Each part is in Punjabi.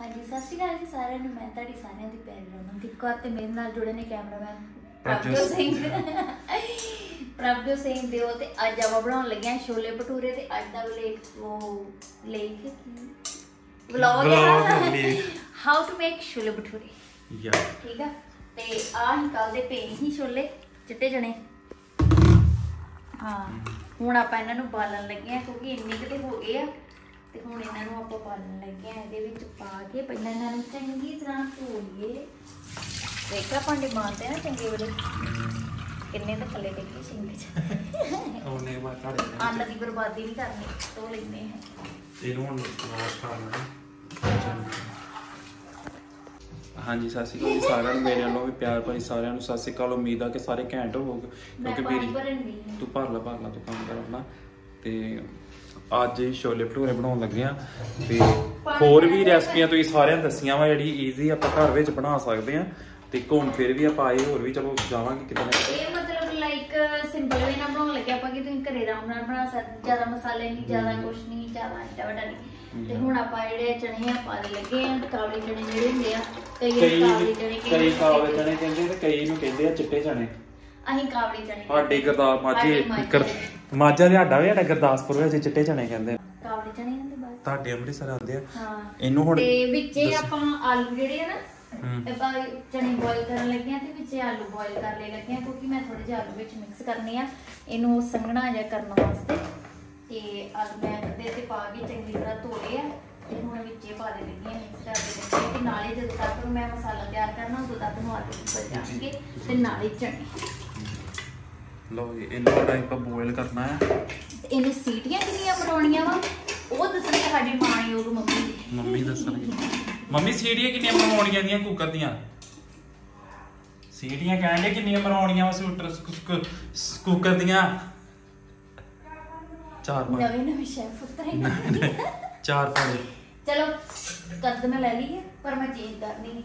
ਹਾਂਜੀ ਸਤਿ ਸ਼੍ਰੀ ਅਕਾਲ ਜੀ ਸਾਰਿਆਂ ਨੂੰ। ਮੈਂ ਤੁਹਾਡੀ ਸਾਰਿਆਂ ਦੀ ਪਿਆਰੀ ਰਮਨਦੀਪ ਕੌਰ ਤੇ ਮੇਰੇ ਨਾਲ ਜੁੜੇ ਨੇ ਕੈਮਰਾਮੈਨ ਪ੍ਰਭਜੋਤ ਸਿੰਘ। ਪ੍ਰਭਜੋਤ ਸਿੰਘ ਦਿਓ ਤੇ ਅੱਜ ਆਪਾਂ ਬਣਾਉਣ ਲੱਗੇ ਛੋਲੇ ਭਟੂਰੇ ਤੇ ਅੱਜ ਦਾ ਲੇਖ ਉਹ ਲੇਖ ਕੀ? ਵਲੌਗ ਹੈ। How to make chole bhature. Yeah. ਠੀਕ ਆ? ਤੇ ਆਹ ਹੀ ਕੱਲ ਦੇ ਪਏ ਹੀ ਛੋਲੇ ਚਿੱਟੇ ਜਣੇ। ਹਾਂ ਹੁਣ ਆਪਾਂ ਇਹਨਾਂ ਨੂੰ ਬਾਲਣ ਲੱਗੇ ਆ ਕਿਉਂਕਿ ਇੰਨੇ ਕਿਤੇ ਹੋ ਗਏ ਆ। ਤੇ ਹੁਣ ਇਹਨਾਂ ਨੂੰ ਆਪਾਂ ਬਾਲਣ ਲੱਗੇ ਆ ਇਹਦੇ ਵਿੱਚ ਪਾ ਕੇ ਪਹਿਲਾਂ ਇਹਨਾਂ ਨੂੰ ਚੰਗੀ ਤਰ੍ਹਾਂ ਧੋ ਲਈਏ ਦੇਖਾ ਭਾਂਡੇ ਮਾਰਦੇ ਆ ਨਾ ਚੰਗੇ ਵੇਲੇ ਕਿੰਨੇ ਤਾਂ ਥੱਲੇ ਡਿੱਗੇ ਸਿੰਕ ਚ। ਉਹਨੇ ਬਾਅਦ ਕਾੜੇ ਅੰਨ ਦੀ ਬਰਬਾਦੀ ਨਹੀਂ ਕਰਨੀ ਧੋ ਲੈਂਦੇ ਆ। ਇਹਨੂੰ ਹੁਣ ਵਾਸ਼ ਕਰਨਾ ਹਾਂਜੀ ਸਤਿ ਸ਼੍ਰੀ ਅਕਾਲ ਜੀ ਸਾਰਿਆਂ ਨੂੰ। ਮੇਰੇ ਵੱਲੋਂ ਵੀ ਪਿਆਰ ਭਰੀ ਸਾਰਿਆਂ ਨੂੰ ਸਤਿ ਸ਼੍ਰੀ ਅਕਾਲ। ਉਮੀਦ ਆ ਕਿ ਸਾਰੇ ਘੈਂਟ ਹੋਵੋਗੇ। ਕਿਉਂਕਿ ਮੇਰੀ ਤੂੰ ਭਰ ਲਾ ਭਰ ਲਾ ਤੂੰ ਕੰਮ ਕਰ ਆਪਣਾ। ਤੇ ਅੱਜ ਹੀ ਛੋਲੇ ਭਟੂਰੇ ਬਣਾਉਣ ਲੱਗੇ ਆ ਤੇ ਹੋਰ ਵੀ ਰੈਸਪੀਆਂ ਤੁਸੀਂ ਸਾਰਿਆਂ ਨੇ ਦੱਸੀਆਂ ਵਾ ਜਿਹੜੀ ਈਜ਼ੀ ਆਪਾਂ ਘਰ ਵਿੱਚ ਬਣਾ ਸਕਦੇ ਆ ਤੇ ਹੁਣ ਫਿਰ ਵੀ ਆਪਾਂ ਆਏ ਹੋਰ ਵੀ ਚਲੋ ਜਾਵਾਂਗੇ ਕਿਤੇ ਨਾ ਕਿਤੇ। ਇਹ ਮਤਲਬ ਲਾਈਕ ਸਿੰਪਲ ਵੇ ਨਾਲ ਬਣਾਉਣ ਲੱਗੇ ਆਪਾਂ ਕਿ ਤੁਸੀਂ ਘਰੇ ਆਰਾਮ ਨਾਲ ਬਣਾ ਸਕਦੇ ਜ਼ਿਆਦਾ ਮਸਾਲੇ ਨਹੀਂ ਜ਼ਿਆਦਾ ਕੁਛ ਨਹੀਂ ਜ਼ਿਆਦਾ ਇੱਟਾ ਨਹੀਂ। ਤੇ ਹੁਣ ਆਪਾਂ ਜਿਹੜੇ ਚਣੇ ਆ ਪਾ ਦੇ ਲੱਗੇ ਆ ਕਾਬਲੀ ਚਣੇ ਜਿਹੜੇ ਹੁੰਦੇ ਆ ਕਈ ਕਈ ਕਾਬਲੀ ਚਣੇ ਕਈ ਕਾਲੇ ਚਣੇ ਕਹਿੰਦੇ ਤੇ ਕਈ ਨੂੰ ਕਹਿੰਦੇ ਆ ਚਿੱਟੇ ਚਣੇ ਅਸੀਂ ਕਾਬਲੀ ਚਣੇ ਸਾਡੇ ਗੁਰਦਾਸ ਮਾਝੇ ਕਰ ਮਾਝਾ। ਦੇ ਸਾਡਾ ਵੀ ਸਾਡਾ ਗੁਰਦਾਸਪੁਰ ਵਿੱਚ ਚਿੱਟੇ ਚਣੇ ਕਹਿੰਦੇ ਆ। ਕਾਬਲੀ ਚਣੇ ਹੁੰਦੇ ਬਸ। ਤੁਹਾਡੇ ਅੰਮ੍ਰਿਤਸਰ ਆਉਂਦੇ ਆ। ਹਾਂ। ਇਹਨੂੰ ਹੁਣ ਤੇ ਵਿੱਚੇ ਆਪਾਂ ਆਲੂ ਜਿਹੜੇ ਆ ਨਾ ਹਮ। ਆਪਾਂ ਚਣੇ ਬੋਇਲ ਕਰਨ ਲੱਗੇ ਆ ਤੇ ਵਿੱਚੇ ਆਲੂ ਬੋਇਲ ਕਰ ਲਏ ਲੱਗੇ ਆ ਕਿਉਂਕਿ ਮੈਂ ਥੋੜੇ ਜਿਹਾ ਆਲੂ ਵਿੱਚ ਮਿਕਸ ਕਰਨੇ ਆ। ਇਹਨੂੰ ਸੰਘਣਾ ਜਿਹਾ ਕਰਨ ਵਾਸਤੇ। ਤੇ ਆਲੂ ਮੈਂ ਅੱਧੇ ਤੇ ਪਾ ਕੇ ਚੰਗੀ ਤਰ੍ਹਾਂ ਧੋ ਲਏ ਆ। ਤੇ ਹੁਣ ਵਿੱਚੇ ਪਾ ਦੇ ਲੱਗੀ ਆ ਮਿਕਸ ਕਰ ਦੇ ਲੱਗੀ ਆ। ਤੇ ਨਾਲੇ ਜਦੋਂ ਤੱਕ ਮੈਂ ਮਸਾਲਾ ਤਿਆਰ ਕਰਨਾ ਉਦੋਂ ਤੱਕ ਨੂੰ ਆਲੂ ਉੱਪਰ ਜਾਣਗੇ ਤੇ ਨਾਲੇ ਚਣੇ ਲਓ ਜੀ ਇਹਨੂੰ ਆਪਾਂ ਬੋਇਲ ਕਰਨਾ ਹੈ। ਇਹਨੇ ਸੀਟੀਆਂ ਕਿੰਨੀਆਂ ਮਰਾਉਣੀਆਂ ਵਾ? ਉਹ ਦੱਸਣਗੇ ਸਾਡੀ ਮਾਣਯੋਗ ਮੰਮੀ। ਮੰਮੀ ਦੱਸਣਗੇ। ਮੰਮੀ ਸੀੜੀਆਂ ਕਿੰਨੀਆਂ ਬਣਾਉਣੀਆਂ ਦੀਆਂ ਕੁੱਕਰ ਦੀਆਂ? ਸੀੜੀਆਂ ਕਹਿੰਦੇ ਕਿੰਨੀਆਂ ਬਣਾਉਣੀਆਂ ਵਾ ਸੂਟਰ ਕੁੱਕਰ ਦੀਆਂ? ਚਾਰ ਪੰਜ ਨਵੇਂ ਨਵੇਂ ਸ਼ੈਫ ਉਤਰੇ ਚਾਰ ਪੰਜ ਚਲੋ ਕਰਦ ਮੈਂ ਲੈ ਲਈ ਹੈ ਪਰ ਮੈਂ ਚੇਂਜ ਕਰਨੀ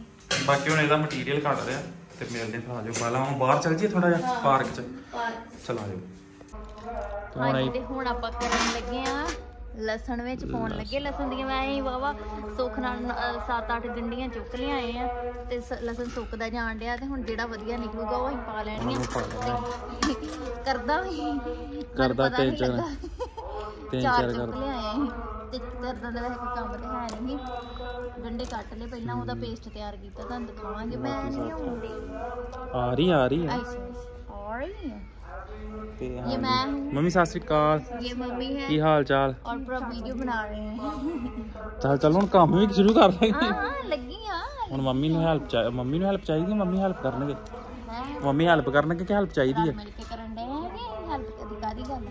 ਬਾਕੀ ਹੁਣ ਇਹਦਾ ਮਟੀਰੀਅਲ ਕੱਢ ਰਿਹਾ। ਤੇ ਮਿਲਦੇ ਹਾਂ ਆ ਜਾਓ। ਪਹਿਲਾਂ ਹੁਣ ਬਾਹਰ ਚੱਲ ਜੀਏ ਥੋੜਾ ਜਿਹਾ ਪਾਰਕ 'ਚ? ਚਲ ਆ ਜਾਓ। ਹਾਂਜੀ ਤੇ ਹੁਣ ਆਪਾਂ ਕਰਨ ਲੱਗੇ ਆ ਲਸਣ ਵਿੱਚ ਪਾਉਣ ਲੱਗੇ ਲਸਣ ਦੀਆਂ। ਮੈਂ ਹੀ ਵਾਵਾ ਸੁੱਖ ਨਾਲ 7-8 ਡੰਡੀਆਂ ਚੁੱਕ ਲਿਆਏ ਆ ਤੇ ਲਸਣ ਸੁੱਕਦਾ ਜਾਣ ਡਿਆ ਤੇ ਹੁਣ ਜਿਹੜਾ ਵਧੀਆ ਨਿਕਲੂਗਾ ਉਹ ਅਸੀਂ ਪਾ ਲੈਣੀਆਂ। ਕਰਦਾ ਵੀ। ਕਰਦਾ ਤਿੰਨ ਚਾਰ-। ਤਿੰਨ ਚਾਰ ਕਰਦਾ। ਲਿਆਏ ਤੇ ਕਰਨ ਦਾ ਕੋਈ ਕੰਮ ਤੇ ਹੈ ਨਹੀਂ। ਗੰਡੇ ਕੱਟ ਲਏ ਪਹਿਲਾਂ ਉਹਦਾ ਪੇਸਟ ਤਿਆਰ ਕੀਤਾ ਤੁਹਾਨੂੰ ਦਿਖਾਵਾਂਗੇ। ਮੈਂ ਨਹੀਂ ਆਉਂਦੀ। ਆ ਰਹੀ ਆ ਰਹੀ ਹੈ ਆ ਰਹੀ ਹੈ ਇਹ ਮੈਂ ਮੰਮੀ ਸਤਿ ਸ੍ਰੀ ਅਕਾਲ। ਇਹ ਮੰਮੀ ਹੈ। ਕੀ ਹਾਲ ਚਾਲ? ਔਰ ਪਰ ਵੀਡੀਓ ਬਣਾ ਰਹੇ ਹਾਂ ਤਾਂ ਚਲ ਹੁਣ ਕੰਮ ਵੀ ਸ਼ੁਰੂ ਕਰ ਲਾਂਗੇ। ਹਾਂ ਲੱਗੀ ਆ ਹੁਣ ਮੰਮੀ ਨੂੰ ਹੈਲਪ ਚਾਹੀਦੀ ਮੰਮੀ ਨੂੰ ਹੈਲਪ ਚਾਹੀਦੀ ਮੰਮੀ ਹੈਲਪ ਕਰਨਗੇ। ਮੰਮੀ ਹੈਲਪ ਕਰਨਗੇ ਕਿ ਹੈਲਪ ਚਾਹੀਦੀ ਹੈ ਮਿਲ ਕੇ ਕਰਨ ਦੇ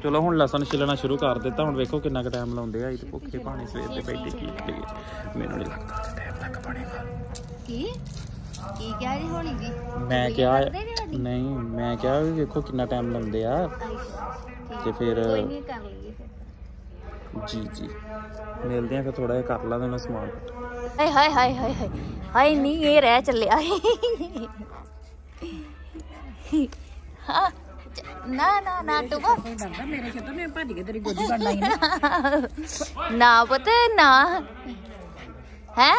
ਚਲੋ ਹੁਣ ਲਸਣ ਛਿਲਣਾ ਸ਼ੁਰੂ ਕਰ ਦਿੱਤਾ ਹੁਣ ਵੇਖੋ ਕਿੰਨਾ ਕੁ ਟਾਈਮ ਲਾਉਂਦੇ ਆ ਇਹ ਭੁੱਖੇ ਭਾਣੇ ਸਵੇਰ ਦੇ ਬੈਠੇ ਕੀ ਮੈਨੂੰ ਨਹੀਂ ਲੱਗਦਾ ਕਿ ਟਾਈਮ ਲੱਗ ਬਣੇਗਾ। ਕੀ? ਕੀ ਕਹਿ ਹੋਣੀ ਜੀ? ਮੈਂ ਕਿਹਾ ਨਹੀਂ ਮੈਂ ਕਿਹਾ ਵੀ ਵੇਖੋ ਕਿੰਨਾ ਟਾਈਮ ਲਾਉਂਦੇ ਆ। ਤੇ ਫਿਰ ਜੀ ਜੀ। ਮਿਲਦੇ ਆ ਫਿਰ ਥੋੜਾ ਜਿਹਾ ਕਰ ਲਾਂਗੇ ਮੈਂ ਸਮਾਨ। ਹਾਏ ਹਾਏ ਹਾਏ ਹਾਏ ਹਾਏ। ਨਹੀਂ ਇਹ ਰਹਿ ਚੱਲਿਆ। ਹਾਂ। ਨਾ ਨਾ ਨਾ ਟੁਕੋ ਮੇਰੇ ਛੱਤੋਂ ਨੇ ਭੱਜ ਕੇ ਤੇਰੀ ਗੋਦੀ ਫੜ ਲਈ ਨਾ। ਨਾ ਪੁੱਤ ਨਾ। ਹੈ?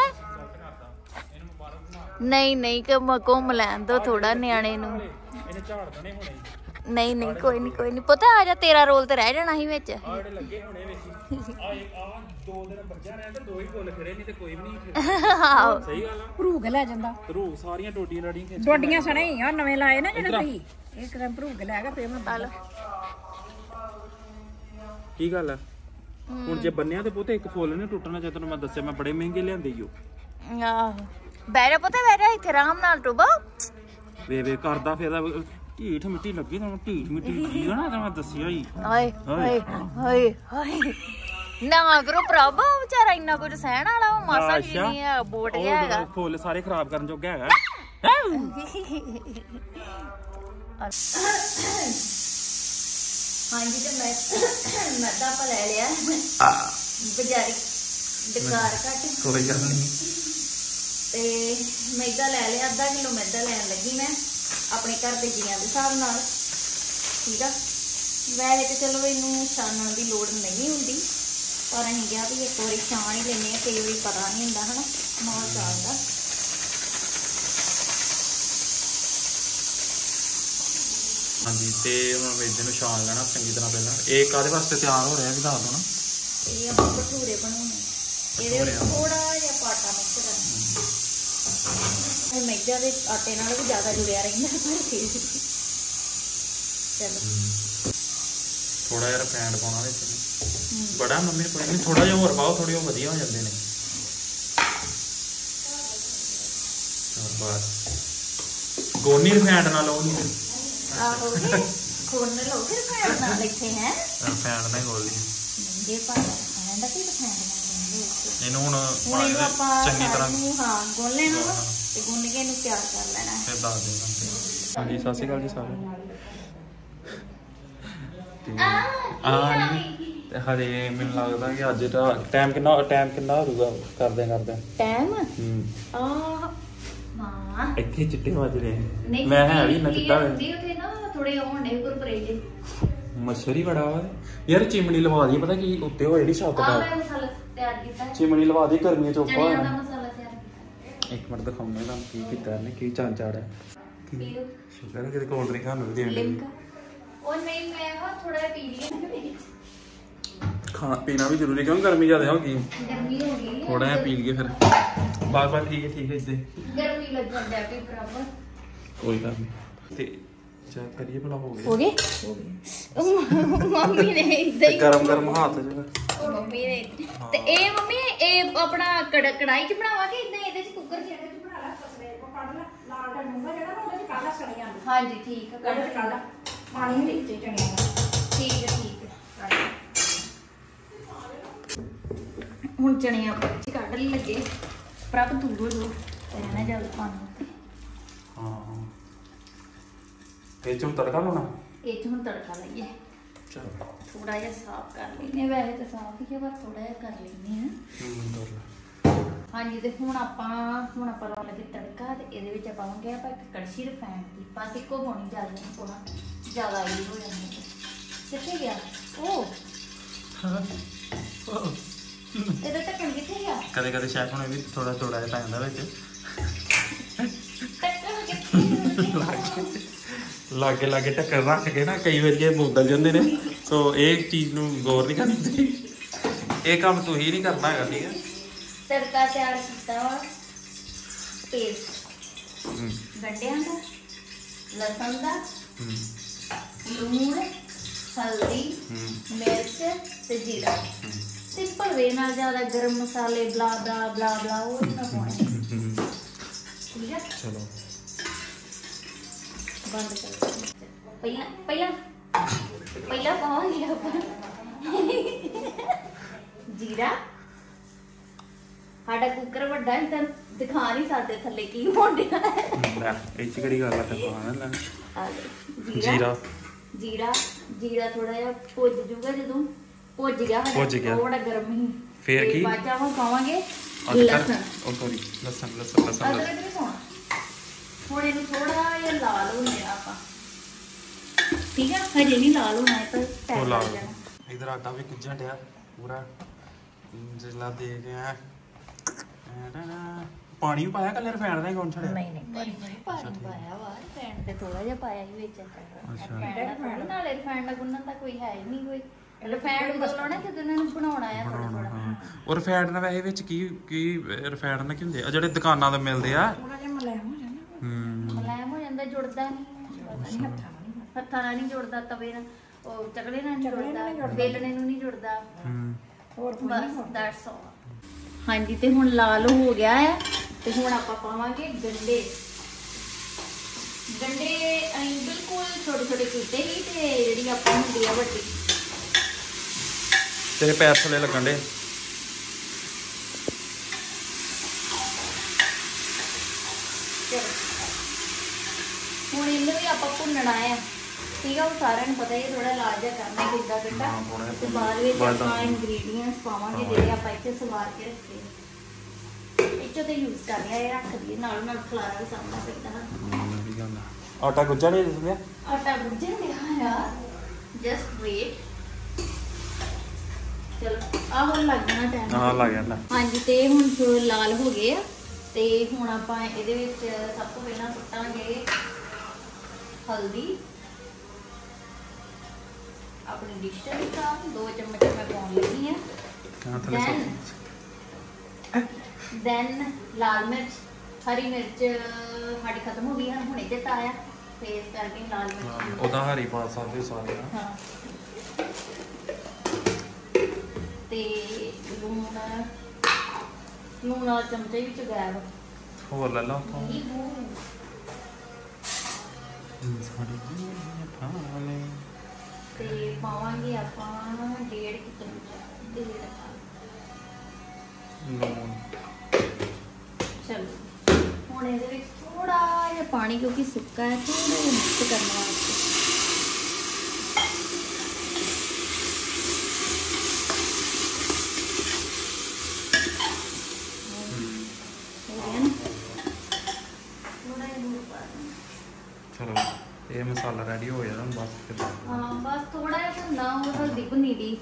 ਨਹੀਂ ਨਹੀਂ ਕਿ ਘੁੰਮ ਲੈਣ ਦੋ ਥੋੜਾ ਨਿਆਣੇ ਨੂੰ। ਇਹਨੇ ਝਾੜ ਦਣੇ ਹੁਣੇ ਨਹੀਂ ਨਹੀਂ ਕੋਈ ਨਹੀਂ ਕੋਈ ਨਹੀਂ ਪੁੱਤ ਆ ਜਾ ਤੇਰਾ ਰੋਲ ਤੇ ਰਹਿ ਜਾਣਾ ਸੀ ਵਿੱਚ। ਆੜੇ ਲੱਗੇ ਹੁਣੇ ਵੇਖੀ ਆ ਆ ਦੋ ਦਿਨ ਬੱਜਿਆ ਰਿਹਾ ਤੇ ਦੋ ਹੀ ਫੁੱਲ ਖੜੇ ਨਹੀਂ ਤੇ ਕੋਈ ਵੀ ਨਹੀਂ ਖਿੜਿਆ ਆਹੋ। ਸਹੀ ਗੱਲ ਆ। ਭਰੂਗ ਲੈ ਜਾਂਦਾ। ਧਰੂ ਸਾਰੀਆਂ ਡੋਡੀਆਂ ਡਾਡੀਆਂ ਖਿੱਚ ਡੋਡੀਆਂ ਸਣੇ ਹੀ ਆ ਨਵੇਂ ਲਾਏ ਨਾ ਜਿਹੜੇ ਤੁਸੀਂ। ਇੱਕ ਦਿਨ ਭਰੂਗ ਲੈ ਗਿਆ ਫੇਰ ਮੈਂ ਚੱਲ ਕੀ ਗੱਲ ਆ? ਹੁਣ ਜੇ ਬੰਨਿਆ ਤੇ ਪੁੱਤ ਇੱਕ ਫੁੱਲ ਨੇ ਟੁੱਟਣਾ ਜੇ ਤੈਨੂੰ ਮੈਂ ਦੱਸਿਆ ਮੈਂ ਬੜੇ ਮਹਿੰਗੇ ਲਿਆਂਦੇ ਈ ਓ। ਆਹੋ। ਬੈਠਾ ਪੁੱਤ ਬੈਠਾ ਇੱਥੇ ਆਰਾਮ ਨਾਲ ਟੁਬਾ। ਵੇ ਵੇ ਕਰਦਾ ਫੇਰ ਢੀਠ ਮਿੱਟੀ ਲੱਗੀ ਤਾਂ ਢੀਠ ਮਿੱਟੀ ਲੱਗੀ ਨਾ ਤੇ ਮੈਂ ਦੱਸਿਆ ਹੀ ਹਾਏ। ਹਾਏ ਹਾਏ ਹਾਏ। ਨਾ ਕਰੋ ਪ੍ਰਭਾ ਉਹ ਵਿਚਾਰਾ ਇੰਨਾ ਕੁਝ ਸਹਿਣ ਵਾਲਾ ਉਹ ਮਾਸਾ ਜੀ। ਨਹੀਂ ਹੈ ਬੋਟ ਉਹ ਗਿਆ ਹੈਗਾ। ਫੁੱਲ ਸਾਰੇ ਖਰਾਬ ਕਰਨ ਜੋਗਾ ਹੈਗਾ। ਹਾਂਜੀ ਤੇ ਮੈਂ ਮੈਂ ਤਾਂ ਆਪਾਂ ਲੈ ਲਿਆ। ਬਜ਼ਾਰੀ। ਡਕਾਰ ਘੱਟ। ਕੋਈ ਗੱਲ ਨਹੀਂ। ਤੇ ਮੈਦਾ ਲੈ ਲਿਆ ਅੱਧਾ ਕਿਲੋ ਮੈਦਾ ਲੈਣ ਲੱਗੀ ਮੈਂ ਆਪਣੇ ਘਰ ਦੇ ਜੀਆਂ ਦੇ ਹਿਸਾਬ ਨਾਲ। ਠੀਕ ਆ? ਵੈਸੇ ਤੇ ਚਲੋ ਇਹਨੂੰ ਛਾਣਨ ਦੀ ਲੋੜ ਨਹੀਂ ਹੁੰਦੀ। ਪਰ ਅਸੀਂ ਕਿਹਾ ਵੀ ਇੱਕ ਵਾਰੀ ਛਾਂ ਹੀ ਲੈਨੇ ਆ ਕਈ ਵਾਰੀ ਪਤਾ ਨਹੀਂ ਹੁੰਦਾ ਹਨਾ ਮਾਲ ਚਾਲ ਦਾ। ਹਾਂਜੀ ਤੇ ਹੁਣ ਮੈਂ ਇਹਨੂੰ ਛਾਣ ਲੈਣਾ ਚੰਗੀ ਤਰ੍ਹਾਂ ਪਹਿਲਾਂ। ਇਹ ਕਾਦੇ ਵਾਸਤੇ ਤਿਆਰ ਹੋ ਰਿਹਾ ਵੀ ਦੱਸ ਦੋ ਨਾ। ਇਹ ਆਪਾਂ ਭਟੂਰੇ ਬਣਾਉਣੇ ਇਹਦੇ ਥੋੜਾ ਜਿਹਾ ਆਟਾ ਮਿਕਸ ਕਰਨਾ। ਇਹ ਮੈਦਾ ਆਟੇ ਨਾਲ ਵੀ ਜ਼ਿਆਦਾ ਜੁੜਿਆ ਰਹਿੰਦਾ ਪਰ ਫਿਰ ਚਲੋ। ਥੋੜਾ ਜਿਹਾ ਰਿਫਾਈਂਡ ਪਾਉਣਾ ਵਿੱਚ। ਬੜਾ ਮੰਮੀ ਕੋਈ ਨਹੀਂ ਥੋੜਾ ਜਿਹਾ ਹੋਰ ਪਾਓ ਥੋੜੀ ਉਹ ਵਧੀਆ ਹੋ ਜਾਂਦੇ ਨੇ। ਸ਼ਾਬਾਸ਼ ਗੋਨੀ ਰਿਫਾਈਂਡ ਨਾਲ ਉਹ ਨਹੀਂ ਆਹੋ ਖੋਣ ਲੋ ਫਿਰ ਫੈਨ ਨਾਲ ਇੱਥੇ ਹੈ। ਰਿਫਾਈਂਡ ਨਾਲ ਗੋਲੀ ਖਾਣ ਦਾ ਫਿਰ ਫੈਨ ਨਾਲ ਇਹਨੂੰ ਹੁਣ ਚੰਗੀ ਤਰ੍ਹਾਂ ਹਾਂ ਗੁੰਨ ਲੈਣਾ ਤੇ ਗੁੰਨ ਕੇ ਇਹਨੂੰ ਤਿਆਰ ਕਰ ਲੈਣਾ ਫਿਰ ਦੱਸ ਦੇ ਹਾਂਜੀ ਸਤਿ ਸ਼੍ਰੀ ਅਕਾਲ ਜੀ ਸਾਰਿਆਂ ਨੂੰ। ਤੇ ਆ ਨਹੀਂ। ਤੇ ਹਰੇ ਮੈਨੂੰ ਲੱਗਦਾ ਕਿ ਅੱਜ ਦਾ ਟਾਈਮ ਕਿੰਨਾ ਟਾਈਮ ਕਿੰਨਾ ਹੋ ਜਾਊਗਾ ਕਰਦੇ ਕਰਦੇ। ਟਾਈਮ ਹੂੰ। ਆ ਇੱਥੇ ਚਿੱਟੇ ਵੱਜ ਰਹੇ ਨਹੀਂ ਮੈਂ ਹੈ ਵੀ ਨਾ ਚਿੱਟਾ ਹੁੰਦੀ ਉੱਥੇ ਨਾ ਥੋੜੇ ਹੋਣੇ ਗੁਰਪਰੇ ਜੇ ਮੱਛਰ ਹੀ ਬੜਾ ਵਾ। ਯਾਰ ਚਿਮਣੀ ਲਵਾ ਦੀ ਪਤਾ ਕੀ ਉੱਤੇ ਉਹ ਜਿਹੜੀ ਛੱਤ ਆ ਦਾ ਮੈਂ ਮਸਾਲਾ ਤਿਆਰ ਕੀਤਾ। ਹੈ ਚਿਮਣੀ ਲਵਾ ਦੀ ਗਰਮੀਆਂ ਚ ਦਾ ਮਸਾਲਾ ਤਿਆਰ ਕੀਤਾ। ਇੱਕ ਮਿੰਟ ਦਿਖਾਉਂਦਾ ਤੁਹਾਨੂੰ ਕੀ ਕੀਤਾ ਇਹਨੇ ਕੀ ਚਾਂ ਚਾੜਿਆ ਪੀਓ ਸ਼ੁਕਰ ਹੈ ਕਿ ਕੋਲਡ ਡਰਿੰਕ ਸਾਨੂੰ ਵੀ ਦੇਣ ਲਈ ਉਹ ਨਹੀਂ ਮੈਂ ਵਾ ਥੋੜਾ ਜਿਹਾ ਪੀ ਲਿਆ ਖਾਣਾ ਪੀਣਾ ਵੀ ਜ਼ਰੂਰੀ ਕਿਉਂ ਗਰਮੀ ਜ਼ਿਆਦਾ ਹੋ ਗਈ? ਗਰਮੀ ਹੋ ਗਈ। ਹੈ। ਥੋੜਾ ਜਿਹਾ ਪੀ ਲਈਏ ਫਿਰ। ਬਾਰ ਬਾਰ ਠੀਕ ਹੈ ਠੀਕ ਹੈ ਇੱਥੇ। ਗਰਮੀ ਲੱਗਣ ਦਾ ਕਿ ਬਰਾਬਰ। ਕੋਈ ਗੱਲ ਨਹੀਂ। ਤੇ ਚੈੱਕ ਕਰੀਏ ਭਲਾ ਹੋ ਗਿਆ। ਹੋ ਗਏ? ਮੰਮੀ ਨੇ ਇਦਾਂ ਹੀ ਗਰਮ ਗਰਮ ਹੱਥ ਜਿਹੜਾ ਮੰਮੀ ਨੇ ਤੇ ਇਹ ਮੰਮੀ ਇਹ ਆਪਣਾ ਕੜ ਕੜਾਈ ਚ ਬਣਾਵਾਂਗੇ ਇਦਾਂ ਇਹਦੇ ਚ ਕੁੱਕਰ ਚ ਬਣਾ ਲਾ? ਸਵੇਰ ਕੋ ਕੱਢ ਲਾ ਲਾਲ ਦਾ ਨੂੰਗਾ ਜਿਹੜਾ ਉਹਦੇ ਚ ਕਾਲਾ ਸੜੀਆਂ ਨੂੰ। ਹਾਂਜੀ ਠੀਕ ਕੱਢ ਕੱਢ ਕੱਢ ਪਾਣੀ ਦੇ ਵਿੱਚ ਦਾ ਠੀਕ ਹੈ ਠੀਕ ਹੈ। ਹੁਣ ਚਣਿਆ ਚ ਕੱਢ ਲਈ ਲੱਗੇ ਪ੍ਰਭ ਦੂਰ ਹੋ ਜੋ ਰਹਿਣਾ ਜਲ ਪਾਣੀ ਹਾਂ ਤੇ ਚੋਂ ਤੜਕਾ ਲਾਉਣਾ? ਇਹ ਚ ਤੜਕਾ ਲਾਈਏ। ਚਲ। ਥੋੜਾ ਜਿਹਾ ਸਾਫ਼ ਕਰ ਲੈਨੇ ਵੈਸੇ ਤਾਂ ਸਾਫ਼ ਹੀ ਹੈ ਪਰ ਥੋੜਾ ਜਿਹਾ ਕਰ ਲੈਨੇ ਆ ਹੂੰ ਕਰ ਲੈ। ਹਾਂਜੀ ਤੇ ਹੁਣ ਆਪਾਂ ਹੁਣ ਆਪਾਂ ਲਾਉਣ ਲੱਗੇ ਤੜਕਾ ਤੇ ਇਹਦੇ ਵਿੱਚ ਆਪਾਂ ਪਾਵਾਂਗੇ ਆਪਾਂ ਇੱਕ ਕੜਛੀ ਰਿਫਾਈਂਡ ਦੀ ਬਸ ਇੱਕੋ ਪਾਉਣੀ ਜ਼ਿਆਦਾ ਨਹੀਂ ਪਾਉਣਾ ਜ਼ਿਆਦਾ ਹੀ ਹੋ ਜਾਂਦਾ ਹੈ। ਕਿੱਥੇ ਗਿਆ? ਉਹ। ਇਹਦਾ ਢੱਕਣ ਕਿੱਥੇ ਗਿਆ? ਕਦੇ ਕਦੇ ਸ਼ੈਫ ਹੁਣੇ ਵੀ ਥੋੜਾ ਥੋੜਾ ਜਿਹਾ ਪੈਂਦਾ ਵਿੱਚ? ਲਾਗੇ ਲਾਗੇ ਟੱਕਰ ਰੱਖ ਕੇ ਨਾ ਕਈ ਵਾਰੀ ਇਹ ਬੋਦਲ ਜਾਂਦੇ ਨੇ। ਸੋ ਇਹ ਚੀਜ਼ ਨੂੰ ਗੌਰ ਨਹੀਂ ਕਰਨੀ। ਇਹ ਕੰਮ ਤੂੰ ਹੀ ਨਹੀਂ ਕਰਨਾ ਹੈਗਾ ਠੀਕ ਹੈ? ਤੜਕਾ ਤਿਆਰ ਕੀਤਾ ਵਾ ਪੇਸਟ ਹੂੰ ਗੰਢਿਆਂ ਦਾ ਲਸਣ ਦਾ ਹੂੰ ਲੂਣ ਹਲਦੀ ਹੂੰ ਮਿਰਚ ਤੇ ਜੀਰਾ ਸਿੰਪਲ ਵੇ ਨਾਲ ਜ਼ਿਆਦਾ ਗਰਮ ਮਸਾਲੇ ਬਲਾ ਬਲਾ ਬਲਾ ਬਲਾ ਉਹ ਨਹੀਂ ਪਾਉਣੇ ਹੂੰ। ਠੀਕ ਹੈ ਚਲੋ ਬੰਦ ਕਰ ਪਹਿਲਾਂ ਪਹਿਲਾਂ ਪਹਿਲਾਂ ਪਾਵਾਂਗੇ ਆਪਾਂ ਜੀਰਾ ਸਾਡਾ ਕੁੱਕਰ ਵੱਡਾ ਹੈ ਤਾਂ ਦਿਖਾ ਨਹੀਂ ਸਕਦੇ ਥੱਲੇ ਕੀ ਹੋਣ ਡਿਆ ਹੈ। ਲੈ ਇਹ ਚ ਕਿਹੜੀ ਗੱਲ ਆ ਤੇ ਪਾਣਾ ਲੈ ਜੀਰਾ। ਜੀਰਾ। ਜੀਰਾ ਥੋੜਾ ਜਿਹਾ ਭੁੱਜ ਜੂਗਾ ਜਦੋਂ। ਭੁੱਜ ਗਿਆ ਭੁੱਜ ਗਿਆ। ਬੜਾ ਗਰਮ ਹੀ। ਫੇਰ ਕੀ? ਬਾਅਦ ਚ ਆਪਾਂ ਪਾਵਾਂਗੇ ਲਸਣ। ਉਹ ਸੌਰੀ ਲਸਣ ਲਸਣ ਲਸਣ ਅਦਰਕ ਨਹੀਂ ਪਾਉਣਾ ਹੁਣ ਇਹਨੂੰ ਥੋੜਾ ਜਿਹਾ ਲਾਲ ਹੋਣ ਆਪਾਂ। ਠੀਕ ਹੈ ਹਜੇ ਨਹੀਂ ਲਾਲ ਹੋਣਾ ਇਹ ਤਾਂ ਲੱਗ ਜਾਣਾ। ਇਧਰ ਆਟਾ ਵੀ ਕੁੱਜਣ ਡਿਆ ਪੂਰਾ। ਜਿਲਾ ਦੇ ਗਿਆ ਪਾਣੀ ਵੀ ਪਾਇਆ ਕੱਲੇ ਰਫੈਣ ਦਾ ਹੀ ਕੌਣ ਛੜਿਆ? ਨਹੀਂ ਨਹੀਂ ਨਹੀਂ ਨਹੀਂ। ਪਾਣੀ ਪਾਇਆ ਵਾ ਰਿਫਾਈਂਡ ਤੇ ਥੋੜਾ ਜਿਹਾ ਪਾਇਆ ਹੀ ਵਿੱਚ। ਅੱਛਾ। ਨਾਲੇ ਰਿਫਾਈਂਡ ਦਾ ਗੁੰਨਣ ਦਾ ਕੋਈ ਹੈ ਹੀ ਨਹੀਂ ਕੋਈ। ਬੋਲਣਾ ਕਿ ਇਹਨਾਂ ਨੂੰ ਬਣਾਉਣਾ ਆ ਥੋੜਾ ਥੋੜਾ ਹਾਂ। ਉਹ ਰਫੈਣ ਨਾਲ ਵੈਸੇ ਵਿੱਚ ਕੀ ਕੀ ਰਫੈਣ ਨਾਲ ਕੀ ਹੁੰਦੇ ਆ? ਜਿਹੜੇ ਦੁਕਾਨਾਂ ਤੇ ਮਿਲਦੇ ਆ। ਥੋੜਾ ਜਿਹਾ ਮਲਾਇਮ ਹੋ ਜਾਣਾ ਹੂੰ। ਮਲਾਇਮ ਹੋ ਜਾਂਦਾ ਜੁੜਦਾ ਨਹੀਂ। ਹੱਥਾਂ ਨਾਲ ਨਹੀਂ ਜੁੜਦਾ। ਤਵੇ ਨਾਲ। ਉਹ ਚਕਲੇ ਨਾਲ ਨਹੀਂ ਜੁੜਦਾ ਵੇਲਣੇ ਨੂੰ ਨਹੀਂ ਜੁੜਦਾ। ਹੂੰ। ਹੋਰ ਬਸ ਦੈਟਸ ਆਲ ਹਾਂਜੀ ਤੇ ਹੁਣ ਲਾਲ ਹੋ ਗਿਆ ਹੈ ਤੇ ਹੁਣ ਆਪਾਂ ਪਾਵਾਂਗੇ ਗੰਡੇ ਗੰਡੇ ਅਸੀਂ ਬਿਲਕੁਲ ਛੋਟੇ ਛੋਟੇ ਕੀਤੇ ਹੀ ਤੇ ਜਿਹੜੀ ਆਪਾਂ ਹੁੰਦੀ ਆ ਵੱਡੀ। ਤੇਰੇ ਪੈਰ ਥੱਲੇ ਲੱਗਣ ਦੇ ਹੁਣ ਇਹਨੂੰ ਵੀ ਆਪਾਂ ਭੁੰਨਣਾ ਆ। ਠੀਕ ਆ ਉਹ ਸਾਰਿਆਂ ਨੂੰ ਪਤਾ ਹੀ ਥੋੜਾ ਲਾਲ ਜਿਹਾ ਕਰਨਾ ਕਿੱਦਾਂ ਗੰਡਾ ਹਾਂ, ਥੋੜ੍ਹਾ ਜਿਹਾ ਤੇ ਬਾਅਦ ਵਿੱਚ ਬਾਅਦ ਆਪਾਂ ਵਿੱਚ। ਇੰਗਰੀਡੀਅੰਟਸ ਪਾਵਾਂਗੇ ਜਿਹੜੇ ਆਪਾਂ ਇੱਥੇ ਸਵਾਰ ਕੇ ਰੱਖੇ ਇੱਚੋ ਤੇ ਯੂਜ਼ ਕਰ ਲਿਆ ਇਹ ਰੱਖ ਦਈਏ ਨਾਲ ਨਾਲ ਖਲਾਰਾ ਵੀ ਸਾਹਮਣਾ ਪੈਂਦਾ ਨਾ। ਹੂੰ, ਇਹ ਗੱਲ ਆ। ਆਟਾ ਗੁੱਜਾ ਨਹੀਂ ਦਿੰਦੇ? ਆਟਾ ਗੁੱਝਣ ਗਿਆ ਯਾਰ। ਜਸਟ ਵੇਟ ਚਲੋ ਆਹ ਹੁਣ ਲੱਗ ਜਾਣਾ ਟਾਈਮ ਹਾਂ ਲੱਗ ਜਾਂਦਾ। ਹਾਂਜੀ ਤੇ ਹੁਣ ਥੋੜੇ ਲਾਲ ਹੋ ਗਏ ਆ ਤੇ ਹੁਣ ਆਪਾਂ ਇਹਦੇ ਵਿੱਚ ਸਭ ਤੋਂ ਪਹਿਲਾਂ ਸੁੱਟਾਂਗੇ ਹਲਦੀ। ਆਪਣੀ ਡਿਸ਼ ਵਿੱਚ ਆ ਦੋ ਚਮਚ ਮੈਂ ਪਾਉਣ ਲੱਗੀ ਆ ਹਾਂ ਥੱਲੇ ਸੁੱਟ ਦੈਨ ਲਾਲ ਮਿਰਚ ਹਰੀ ਮਿਰਚ ਸਾਡੀ ਖਤਮ ਹੋ ਗਈ ਹਨ ਹੁਣੇ ਤੇ ਆਇਆ ਤੇ ਇਸ ਕਰਕੇ ਲਾਲ ਮਿਰਚ ਉਹਦਾ ਹਰੀ ਪਾ ਸਕਦੇ ਸਾਰੇ ਹਾਂ। ਤੇ ਲੂਣ ਲੂਣ ਵਾਲਾ ਚਮਚੇ ਵਿੱਚ ਗਾਇਬ ਹੋਰ ਲੈ ਲਾ ਨਿੰਬੂ ਸਾਡੀ ਥਾਲੇ ਤੇ ਪਾਵਾਂਗੇ ਆਪਾਂ ਡੇਢ ਕੁ ਚਮਚਾ ਡੇਢ ਲੂਣ। ਚਲੋ। ਹੁਣ ਇਹਦੇ ਵਿੱਚ ਥੋੜਾ ਜਿਹਾ ਪਾਣੀ ਕਿਉਂਕਿ ਸੁੱਕਾ ਹੈ ਥੋੜਾ ਜਿਹਾ ਮਿਕਸ ਕਰਨ ਵਾਸਤੇ। ਚਲੋ ਇਹ ਮਸਾਲਾ ਰੈਡੀ ਹੋ ਜਾਣਾ ਬਸ ਫਿਰ ਹਾਂ ਬਸ ਥੋੜਾ ਜਿਹਾ ਭੁੰਨਾ ਉਹ ਹਲਦੀ ਭੁੰਨੀ ਦੀ।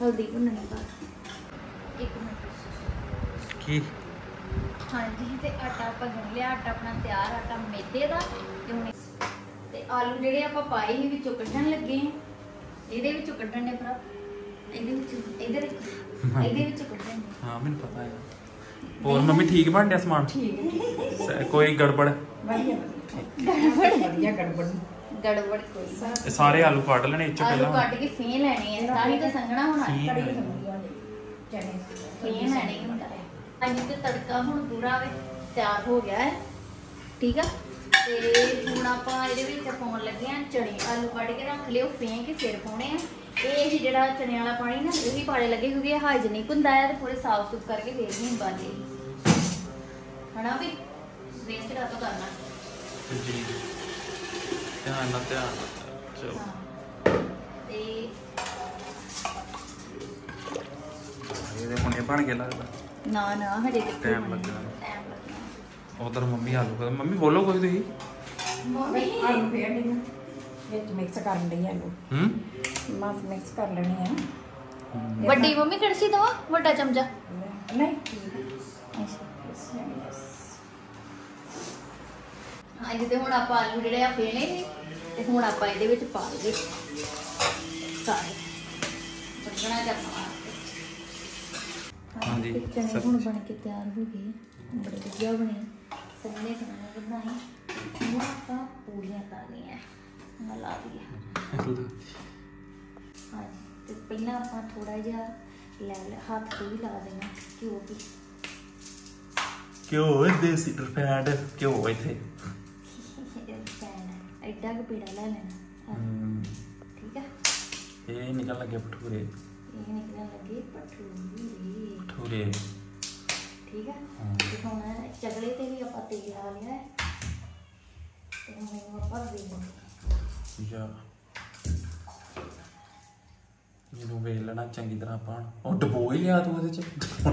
ਹਲਦੀ ਭੁੰਨਣੀ ਬਾਅਦ ਇੱਕ ਮਿੰਟ। ਕੀ? ਹਾਂਜੀ ਤੇ ਆਟਾ ਆਪਾਂ ਗੁੰਨ ਲਿਆ। ਆਟਾ ਆਪਣਾ ਤਿਆਰ ਆਟਾ ਮੈਦੇ ਦਾ ਤੇ ਹੁਣ ਤੇ ਆਲੂ ਜਿਹੜੇ ਆਪਾਂ ਪਾਏ ਸੀ ਵਿੱਚੋਂ ਕੱਢਣ ਲੱਗੇ। ਇਹਦੇ ਵਿੱਚੋਂ ਕੱਢਣ ਦੇ ਭਰਾ। ਇਹਦੇ ਵਿੱਚੋਂ ਇਹਦੇ ਵਿੱਚੋਂ ਇਹਦੇ ਵਿੱਚੋਂ ਕੱਢਣ ਹਾਂ ਮੈਨੂੰ ਪਤਾ ਹੈ। ਹੋਰ ਮੰਮੀ ਠੀਕ ਬਣ ਗਿਆ ਸਮਾਨ? ਠੀਕ ਕੋਈ ਗੜਬੜ? ਵਧੀਆ। ਵਧੀਆ ਵਧੀਆ ਗੜਬੜ। ਗੜਬੜ ਕੋਈ ਇਹ ਸਾਰੇ ਆਲੂ ਕੱਢ ਲੈਣੇ ਇਹ ਚੋਂ ਆਲੂ ਪਹਿਲਾਂ। ਕੱਢ ਕੇ ਫੇਂ ਲੈਣੇ ਆ ਤਾਂ ਹੀ ਤਾਂ ਸੰਘਣਾ ਹੋਣਾ ਹੈ ਲੈਣੇ। ਚਨੇ ਫੇਂ ਲੈਣੇ ਹੁੰਦਾ ਹੈ ਹਾਂਜੀ ਤੇ ਤੜਕਾ ਹੁਣ ਪੂਰਾ ਵੇ ਤਿਆਰ ਹੋ ਗਿਆ ਹੈ। ਠੀਕ ਆ? ਤੇ ਹੁਣ ਆਪਾਂ ਇਹਦੇ ਵਿੱਚ ਪਾਉਣ ਲੱਗੇ ਆ ਚਣੇ ਆਲੂ ਕੱਢ ਕੇ ਰੱਖ ਲਿਓ ਫੇਂ ਕੇ ਫਿਰ ਪਾਉਣੇ ਆ। ਇਹ ਹੀ ਜਿਹੜਾ ਚਣਿਆਂ ਵਾਲਾ ਪਾਣੀ ਨਾ ਇਹ ਵੀ ਪਾੜੇ ਲੱਗੇ ਕਿਉਂਕਿ ਇਹ ਹਾਈਜੀਨਿਕ ਹੁੰਦਾ ਹੈ ਤੇ ਪੂਰੇ ਸਾਫ਼ ਸੁਥ ਕਰਕੇ ਫੇਰ ਨਹੀਂ ਬਾਲੇ ਹਨਾ ਵੀ? ਵੇਸਟ ਕਰਨਾ। ਜੀ। ਧਿਆਨ ਨਾਲ ਧਿਆਨ ਨਾਲ। ਚਲੋ। ਹਾਂ ਤੇ ਇਹਦੇ ਹੁਣ ਬਣ ਗਿਆ ਲੱਗਦਾ। ਨਾ ਨਾ ਹਜੇ ਕਿੱਥੇ ਬਣਨਾ। ਲੱਗਣਾ। Time ਲੱਗਣਾ। ਉਧਰ ਮੰਮੀ ਆਲੂ ਕਰ ਮੰਮੀ ਬੋਲੋ ਕੁਝ ਤੁਸੀਂ। ਮੰਮੀ। ਆਲੂ ਫੇਰ ਨਹੀਂ ਵਿੱਚ ਮਿਕਸ ਕਰਨ ਲਈ ਆਲੂ। ਹੂੰ? ਮਾਸ ਮਿਕਸ ਕਰ ਲੈਣੇ ਆ। ਵੱਡੀ ਮੰਮੀ ਕੜਛੀ ਦਵਾ ਵੱਡਾ ਚਮਚਾ। ਨਹੀਂ ਠੀਕ ਹਾਂਜੀ ਤੇ ਹੁਣ ਆਪਾਂ ਆਲੂ ਜਿਹੜੇ ਆ ਫੇਣੇ ਸੀ ਤੇ ਹੁਣ ਆਪਾਂ ਇਹਦੇ ਵਿੱਚ ਪਾ ਲਈਏ ਸਾਰੇ। ਚੰਗਣਾ ਕਰਨਾ ਹਾਂਜੀ, ਚਨੇ ਹੁਣ ਬਣ ਕੇ ਤਿਆਰ ਹੋ ਗਏ ਬੜੇ ਵਧੀਆ ਬਣੇ ਸੰਨੇ ਸੰਨੇ ਬਣਾਏ। ਹੁਣ ਆਪਾਂ ਪੂਰੀਆਂ ਕਰਨੀਆਂ ਮਲਾ ਦੀਆਂ ਹਾਂਜੀ ਤੇ ਪਹਿਲਾਂ ਆਪਾਂ ਥੋੜਾ ਜਿਹਾ ਲੈ ਲੈ ਹੱਥ ਤੇ ਵੀ ਲਾ ਦੇਣਾ ਘਿਓ ਵੀ। ਕਿਉਂ ਦੇਸੀ ਰਿਫਾਈਂਡ ਕਿਉਂ ਇੱਥੇ। ਐਡਾ ਕੁ ਪੀੜਾ ਲੈ ਲੈਣਾ। ਹਾਂ, ਹਮ, ਠੀਕ ਆ। ਇਹ ਨਿਕਲ ਲੱਗੇ ਭਟੂਰੇ। ਇਹ ਨਿਕਲਣ ਲੱਗੇ ਪਠੂਰੇ ਭਟੂਰੇ। ਠੀਕ ਆ। ਹਾਂ। ਤੇ ਹੁਣ ਚਗਲੇ ਤੇ ਵੀ ਆਪਾਂ ਤੇਲ ਲਾ ਲਿਆ ਹੈ। ਤੇ ਹੁਣ ਇਹਨੂੰ ਆਪਾਂ ਵੇਲਣਾ ਜਾ। ਇਹਨੂੰ ਵੇਲ ਲੈਣਾ ਚੰਗੀ ਤਰ੍ਹਾਂ ਆਪਾਂ ਉਹ ਡਬੋ ਹੀ ਲਿਆ ਤੂੰ ਉਹਦੇ ਚ। ਉਹ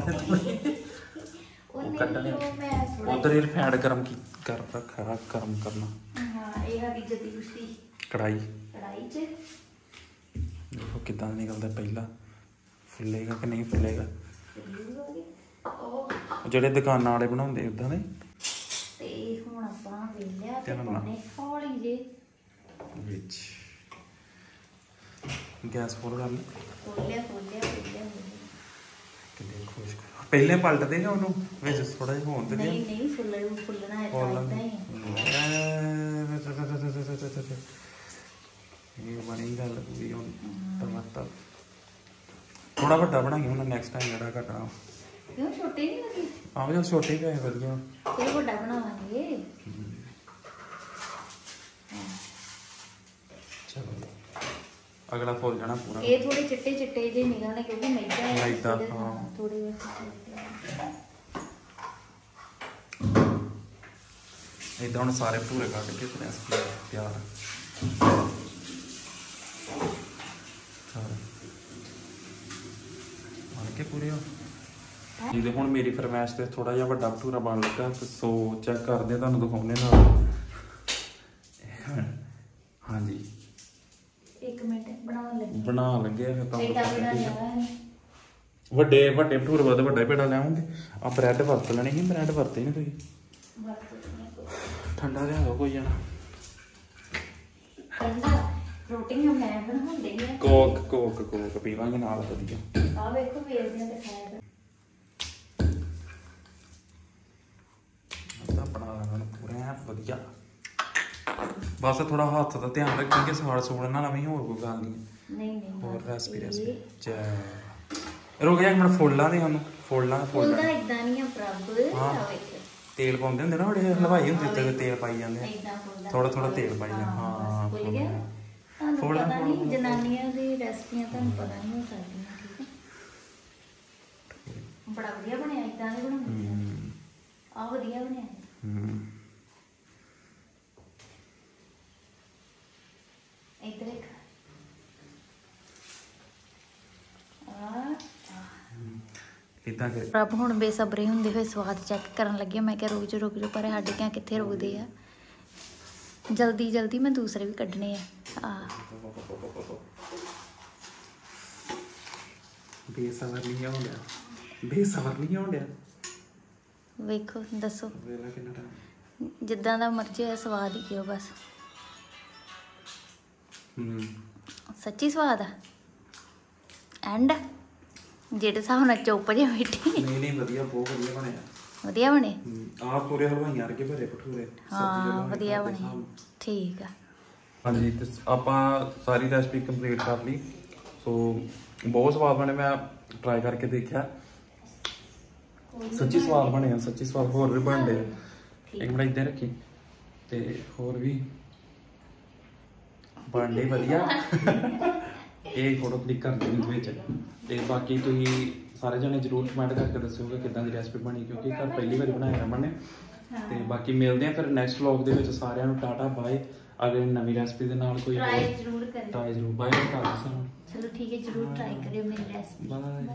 ਉਹ ਨਹੀਂ। ਕੱਢਣੇ ਉਹ ਮੈਂ ਥੋੜਾ ਉਧਰ ਰਿਫਾਈਂਡ ਗਰਮ ਕੀ ਕਰ ਰੱਖਾ ਗਰਮ ਕਰਨਾ। ਹਾਂ ਇਹ ਜੱਦੀ ਕੁਸ਼ਤੀ ਕੜਾਈ ਕੜਾਈ 'ਚ। ਦੇਖੋ ਕਿਦਾਂ ਨਿਕਲਦਾ ਪਹਿਲਾਂ। ਫੁੱਲੇਗਾ ਕਿ ਨਹੀਂ ਫੁੱਲੇਗਾ? ਉਹ ਜਿਹੜੇ ਦੁਕਾਨਾਂ ਵਾਲੇ ਬਣਾਉਂਦੇ ਉਦਾਂ ਦੇ। ਤੇ ਹੁਣ ਆਪਾਂ ਵੇਲਿਆ ਤੇ। ਪਾਉਣੇ ਹੌਲੀ ਜੇ। ਵਿੱਚ। ਗੈਸ ਫੁੱਲ ਕਰ ਲਈ। ਖੋਲਿਆ ਖੋਲਿਆ ਖੋਲਿਆ ਕਿੰਨੇ ਖੁਸ਼ ਪਹਿਲੇ ਪਲਟਦੇ ਨੇ ਉਹਨੂੰ। ਵਿੱਚ ਥੋੜਾ ਜਿਹਾ ਹੋਣ ਦਿੰਦੇ ਨਹੀਂ ਨਹੀਂ ਫੁੱਲ ਫੁੱਲਣਾ ਹੈ। ਤਾਂ ਹੀ ਇਹ ਬਣੀ ਗੱਲ ਪੂਰੀ ਹੁਣ ਟਮਾਟਰ ਥੋੜਾ ਵੱਡਾ ਬਣਾਈ ਹੁਣ ਨੈਕਸਟ ਟਾਈਮ ਜਿਹੜਾ ਕੱਟਣਾ ਕਿਉਂ ਛੋਟੇ ਨਹੀਂ ਲੱਗੇ ਆਹ ਜੋ ਛੋਟੇ ਪਏ ਵਧੀਆ ਫਿਰ ਵੱਡਾ ਬਣਾਵਾਂਗੇ ਚਲੋ ਅਗਲਾ ਫੁੱਲ ਜਾਣਾ ਪੂਰਾ ਇਹ ਥੋੜੇ ਚਿੱਟੇ ਚਿੱਟੇ ਜਿਹੇ ਨਿਕਲਣੇ ਕਿਉਂਕਿ ਮੈਦਾ ਹੈ ਮੈਦਾ, ਇਹਦੇ- ਹਾਂ। ਥੋੜੇ ਇਦਾਂ ਹੁਣ ਸਾਰੇ ਭਟੂਰੇ ਕੱਢ ਕੇ ਤੇ ਰੈਸਪੀ ਤਿਆਰ ਸਾਰੇ। ਬਣ ਕੇ ਪੂਰੇ ਹੋ। ਜਿਹਦੇ ਹੁਣ ਮੇਰੀ ਫਰਮਾਇਸ਼ ਤੇ ਥੋੜਾ ਜਿਹਾ ਵੱਡਾ ਭਟੂਰਾ ਬਣ ਲੱਗਾ ਤੇ ਸੋ ਚੈੱਕ ਕਰਦੇ ਆ, ਤੁਹਾਨੂੰ ਦਿਖਾਉਣੇ ਨਾਲ। ਹਾਂਜੀ। ਇੱਕ ਮਿੰਟ ਬਣਾਉਣ ਲੱਗੀ। ਬਣਾ ਲੱਗੇ ਫਿਰ ਹੈ। ਵੱਡੇ ਵੱਡੇ ਭਟੂਰੇ ਬਾਅਦ ਵੱਡਾ ਪੇੜਾ ਲਿਆਉਂਗੇ ਆ ਬ੍ਰੈਡ ਵਰਤ ਲੈਣੇ ਸੀ ਬ੍ਰੈਡ ਵਰਤੇ ਨਹੀਂ ਤੁਸੀਂ? ਵਰਤ। ਠੰਡਾ ਲਿਆ ਦੋ ਕੋਈ ਜਣਾ। ਠੰਡਾ ਰੋਟੀਆਂ ਮੈਂ ਬਣਾਉਂਦੇ ਆ। ਕੋਕ ਕੋਕ ਕੋਕ ਪੀਵਾਂਗੇ ਨਾਲ ਵਧੀਆ। ਆ ਵੇਖੋ ਵੇਲਦੀਆਂ ਤੇ ਖਾਇਆ। ਤਾਂ। ਬਣਾ ਲੈਣਾ ਪੂਰਾ ਐਨ ਵਧੀਆ। ਬਸ ਥੋੜਾ ਹੱਥ ਦਾ ਧਿਆਨ ਰੱਖਾਂਗੇ ਸਾੜ ਸੂੜ ਨਾ ਨਵੀਂ ਹੋਰ ਕੋਈ ਗੱਲ ਨਹੀਂ। ਨਹੀਂ ਨਹੀਂ ਹੋਰ ਰੈਸਪੀ ਰੈਸਪੀ ਜੈ ਰੁਕ ਜਾ ਇੱਕ ਮਿੰਟ ਫੋਲਾਂ ਦੇ ਉਹਨੂੰ ਫੋਲਾਂ ਫੁੱਲਦਾ ਫੋਲਾਂ ਇਦਾਂ ਨਹੀਂ ਆ ਪ੍ਰਭ। ਹਾਂ। ਤੇਲ ਪਾਉਂਦੇ ਹੁੰਦੇ ਨਾ ਬੜੇ ਹਲਵਾਈ ਹੁੰਦੇ ਤੇ ਤੇਲ ਪਾਈ ਜਾਂਦੇ ਆ। ਥੋੜਾ ਥੋੜਾ ਤੇਲ ਪਾਈ ਜਾਂਦੇ ਹਾਂ ਭੁੱਲ ਗਿਆ। ਨਹੀਂ ਫੁੱਲਦਾ। ਜਨਾਨੀਆਂ ਦੀ ਰੈਸਪੀਆਂ ਤੁਹਾਨੂੰ ਪਤਾ ਨਹੀਂ ਹੋ ਸਕਦੀਆਂ ਠੀਕ ਹੈ ਬੜਾ ਵਧੀਆ ਬਣਿਆ ਇਦਾਂ ਦੇ ਬਣਾਉਂਦੇ ਆ। ਵਧੀਆ ਬਣਿਆ। ਇੱਧਰ ਇੱਕ ਆ ਏਦਾਂ ਕਰ ਪ੍ਰਭ ਹੁਣ ਬੇਸਬਰੇ ਹੁੰਦੇ ਹੋਏ ਸਵਾਦ ਚੈੱਕ ਕਰਨ ਲੱਗੇ ਮੈਂ ਕਿਹਾ ਰੁਕ ਜਾ ਰੁਕ ਜਾ ਪਰ ਸਾਡੇ ਕਿਆ ਕਿੱਥੇ ਰੁਕਦੇ ਆ? ਜਲਦੀ ਜਲਦੀ ਮੈਂ ਦੂਸਰੇ ਵੀ ਕੱਢਣੇ ਆ। ਆ। ਬੇਸਬਰ ਨਹੀਂ ਆਉਂਦਾ ਬੇਸਬਰ ਨਹੀਂ ਆਉਂਦਾ ਵੇਖੋ ਦੱਸੋ। ਵੇਲਾ ਕਿੰਨਾ ਟਾਈਮ ਜਿੱਦਾਂ ਦਾ ਮਰਜ਼ੀ ਹੋਇਆ ਸਵਾਦ ਹੀ ਕਿਉਂ ਬਸ। ਹੂੰ। ਸੱਚੀ ਸਵਾਦ ਆ। ਐਂਡ? ਜਿਹੜੇ ਹਿਸਾਬ ਨਾਲ ਚੁੱਪ ਜੇ ਬੈਠੇ। ਨਹੀਂ ਨਹੀਂ ਵਧੀਆ ਬਹੁਤ ਵਧੀਆ ਬਣਿਆ। ਵਧੀਆ ਬਣੇ? ਆ ਪੂਰੇ ਹਲਵਾਈਆਂ ਵਰਗੇ ਭਰੇ ਭਟੂਰੇ। ਹਾਂ ਵਧੀਆ ਬਣੇ। ਠੀਕ ਆ। ਹਾਂਜੀ ਤੇ ਆਪਾਂ ਸਾਰੀ ਰੈਸਪੀ ਕੰਪਲੀਟ ਕਰ ਲਈ। ਸੋ ਬਹੁਤ ਸਵਾਦ ਬਣੇ ਮੈਂ ਟਰਾਈ ਕਰਕੇ ਦੇਖਿਆ। ਸੱਚੀ ਸਵਾਦ ਬਣੇ ਆ ਸੱਚੀ ਸਵਾਦ। ਹੋਰ ਵੀ ਬਣਦੇ ਆ। ਇੱਕ ਮਿੰਟ ਇੱਧਰ ਰੱਖੀ। ਤੇ ਹੋਰ ਵੀ। ਬਣਦੇ ਵਧੀਆ। ਇਹ ਫੋਟੋ ਕਲਿੱਕ ਕਰ ਦਿਓ ਵਿੱਚ ਤੇ ਬਾਕੀ ਤੁਸੀਂ ਸਾਰੇ ਜਣੇ ਜਰੂਰ ਕਮੈਂਟ ਕਰਕੇ ਦੱਸਿਓ ਕਿ ਕਿਦਾਂ ਦੀ ਰੈਸਪੀ ਬਣੀ ਕਿਉਂਕਿ ਘਰ ਪਹਿਲੀ ਵਾਰੀ ਬਣਾਇਆ ਰਮਨ ਨੇ। ਤੇ ਬਾਕੀ ਮਿਲਦੇ ਆ ਫਿਰ ਨੈਕਸਟ ਵਲੌਗ ਦੇ ਵਿੱਚ ਸਾਰਿਆਂ ਨੂੰ। ਟਾਟਾ ਬਾਏ ਅਗਲੇ ਨਵੀਂ ਰੈਸਪੀ ਦੇ ਨਾਲ ਕੋਈ ਟਰਾਈ ਜ਼ਰੂਰ ਕਰਿਓ। ਟਰਾਈ ਜ਼ਰੂਰ। ਬਾਏ ਕਰ ਦਿਓ ਸਾਨੂੰ। ਚਲੋ ਠੀਕ ਹੈ ਜ਼ਰੂਰ ਟਰਾਈ ਕਰਿਓ ਮੇਰੀ ਰੈਸਪੀ ਬਾਏ